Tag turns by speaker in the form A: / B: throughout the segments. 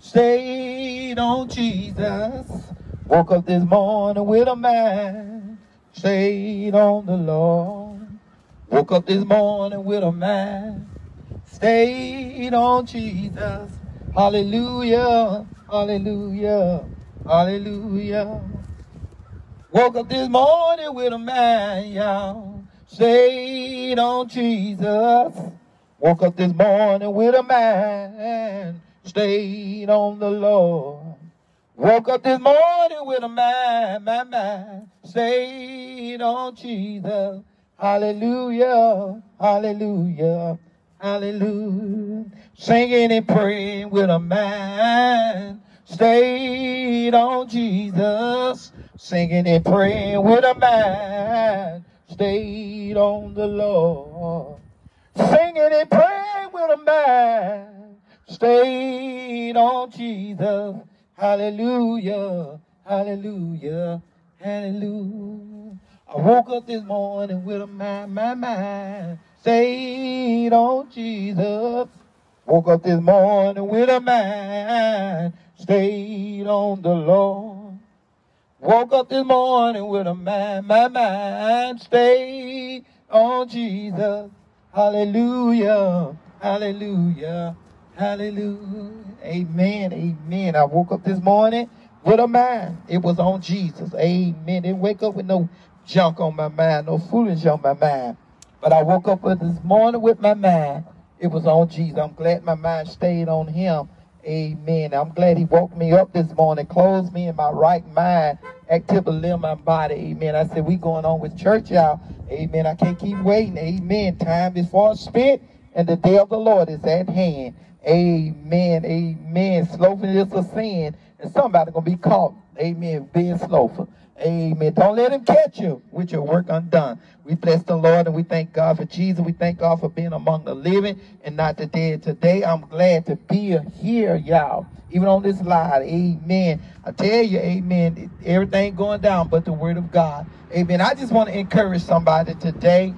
A: stayed on Jesus. Woke up this morning with a mind, stayed on the Lord. Woke up this morning with a mind, stayed on Jesus. Hallelujah, hallelujah, hallelujah. Woke up this morning with a mind, y'all. Stayed on Jesus. Woke up this morning with a mind. Stayed on the Lord. Woke up this morning with a mind, my mind. Stayed on Jesus. Hallelujah, hallelujah, hallelujah. Singing and praying with a mind. Stayed on Jesus. Singing and praying with a mind. Stayed on the Lord. Singing and praying with a mind. Stayed on Jesus. Hallelujah. Hallelujah. Hallelujah. I woke up this morning with a mind, my mind. Stayed on Jesus. Woke up this morning with a mind. Stayed on the Lord. Woke up this morning with a mind, my mind stayed on Jesus. Hallelujah, hallelujah, hallelujah. Amen, amen. I woke up this morning with a mind. It was on Jesus. Amen. Didn't wake up with no junk on my mind, no foolish on my mind. But I woke up this morning with my mind. It was on Jesus. I'm glad my mind stayed on him. Amen. I'm glad he woke me up this morning, closed me in my right mind, active to live my body. Amen. I said, we going on with church, y'all. Amen. I can't keep waiting. Amen. Time is far spent, and the day of the Lord is at hand. Amen. Amen. Slothful is a sin, and somebody gonna be caught. Amen. Being slothful. Amen. Don't let him catch you with your work undone. We bless the Lord and we thank God for Jesus. We thank God for being among the living and not the dead. Today, I'm glad to be here, y'all. Even on this line. Amen. I tell you, amen. Everything going down but the word of God. Amen. I just want to encourage somebody today.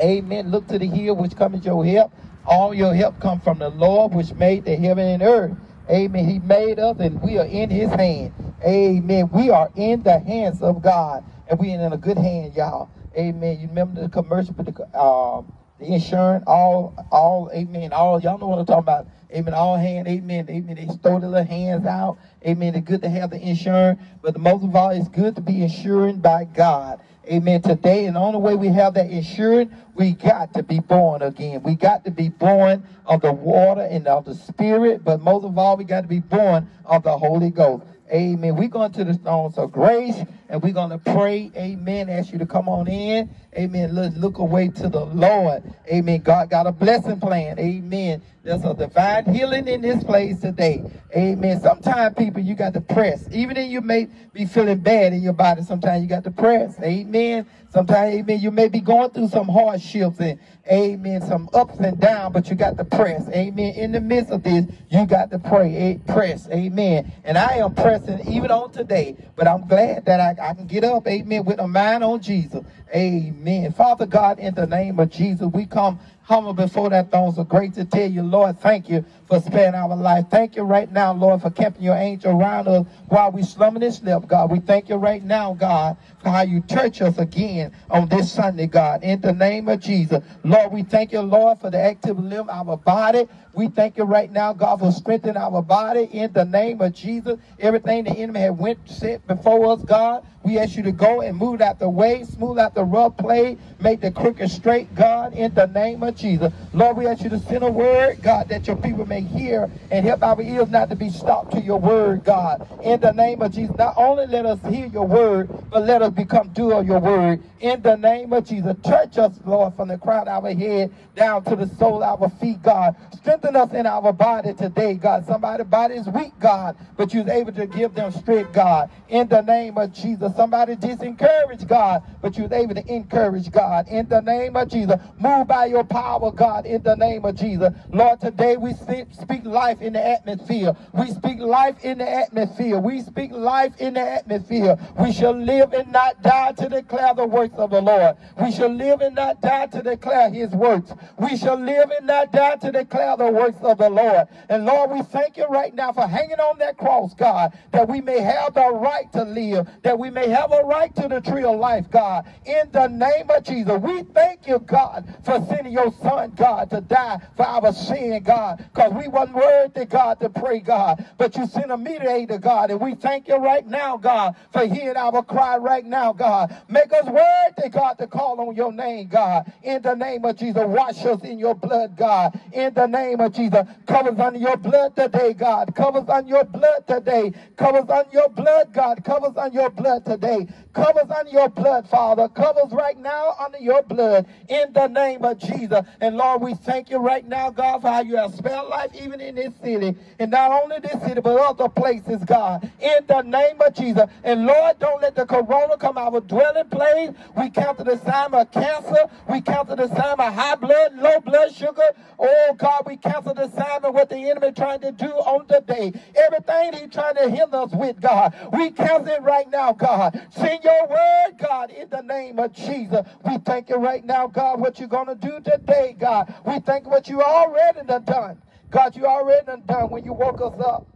A: Amen. Look to the hill which cometh your help. All your help come from the Lord which made the heaven and earth. Amen. He made us and we are in his hand. Amen. We are in the hands of God. And we are in a good hand, y'all. Amen. You remember the commercial for the um the insurance, all all amen. All y'all know what I'm talking about. Amen. All hand, amen. Amen. They throw their little hands out. Amen. It's good to have the insurance, but the most of all, it's good to be insured by God. Amen. Today, and the only way we have that insurance, we got to be born again. We got to be born of the water and of the spirit, but most of all, we got to be born of the Holy Ghost. Amen. We're going to the stones of grace and we're going to pray. Amen. Ask you to come on in. Amen. Look away to the Lord. Amen. God got a blessing plan. Amen. There's a divine healing in this place today. Amen. Sometimes people you got to press. Even if you may be feeling bad in your body, sometimes you got to press. Amen. Sometimes, amen, you may be going through some hardships and amen, some ups and downs, but you got to press. Amen. In the midst of this, you got to pray. Press. Amen. And I am pressing even on today, but I'm glad that I, I can get up, amen, with a mind on Jesus. Amen. Father God, in the name of Jesus, we come humble before that throne of grace to tell you, Lord, thank you for sparing our life. Thank you right now, Lord, for keeping your angel around us while we slumber and slept, God. We thank you right now, God, for how you touch us again on this Sunday, God. In the name of Jesus. Lord, we thank you, Lord, for the active limb of our body. We thank you right now, God, for strengthening our body in the name of Jesus. Everything the enemy had went set before us, God, we ask you to go and move out the way, smooth out the rough play, make the crooked straight, God, in the name of Jesus. Lord, we ask you to send a word, God, that your people may hear and help our ears not to be stopped to your word, God. In the name of Jesus, not only let us hear your word, but let us become doer of your word. In the name of Jesus, touch us, Lord, from the crown of our head down to the sole of our feet, God. Strengthen us in our body today, God. Somebody's body is weak, God, but you're able to give them strength, God. In the name of Jesus, somebody disencouraged, God, but you was able to encourage, God, in the name of Jesus. Move by your power, God, in the name of Jesus. Lord, today we speak life in the atmosphere. We speak life in the atmosphere. We speak life in the atmosphere. We shall live and not die to declare the works of the Lord. We shall live and not die to declare his works. We shall live and not die to declare the works of the Lord. And Lord, we thank you right now for hanging on that cross, God, that we may have the right to live, that we may have a right to the tree of life, God. In the name of Jesus, we thank you, God, for sending your son, God, to die for our sin, God, because we weren't worthy, God, to pray, God, but you sent a mediator, God, and we thank you right now, God, for hearing our cry right now, God. Make us worthy, God, to call on your name, God. In the name of Jesus, wash us in your blood, God. In the name of Jesus, covers under your blood today, God. Covers under your blood today. Covers under your blood, God. Covers under your blood today. Cover us under your blood, Father. Covers right now under your blood. In the name of Jesus. And Lord, we thank you right now, God, for how you have spared life even in this city. And not only this city, but other places, God. In the name of Jesus. And Lord, don't let the corona come our dwelling place. We cancel the sign of cancer. We cancel the sign of high blood, low blood sugar. Oh, God, we cancel the sign of what the enemy trying to do on the day. Everything he's trying to hinder us with, God. We cancel it right now, God. Your word, God, in the name of Jesus. We thank you right now, God, what you're going to do today, God. We thank what you already done. God, you already done when you woke us up.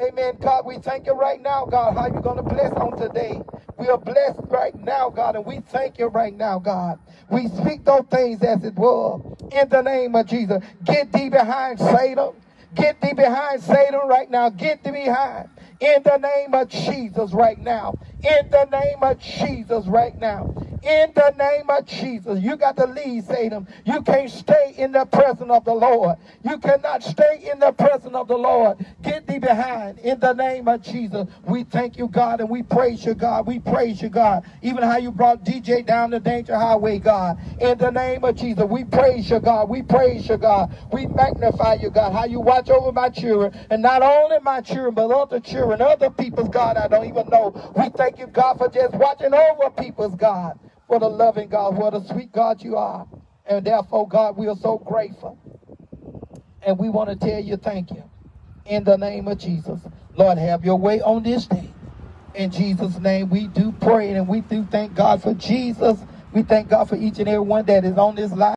A: Amen. God, we thank you right now, God, how you're going to bless on today. We are blessed right now, God, and we thank you right now, God. We speak those things as it were in the name of Jesus. Get thee behind Satan. Get thee behind Satan right now. Get thee behind in the name of Jesus right now. In the name of Jesus right now in the name of Jesus. You got to leave, Satan. You can't stay in the presence of the Lord. You cannot stay in the presence of the Lord. Get thee behind in the name of Jesus. We thank you, God, and we praise you, God. We praise you, God. Even how you brought DJ down the danger highway, God. In the name of Jesus, we praise you, God. We praise you, God. We magnify you, God. How you watch over my children, and not only my children, but other children, other people's, God, I don't even know. We thank you, God, for just watching over people's, God. What a loving God, what a sweet God you are. And therefore, God, we are so grateful. And we want to tell you thank you. In the name of Jesus. Lord, have your way on this day. In Jesus' name, we do pray and we do thank God for Jesus. We thank God for each and every one that is on this line.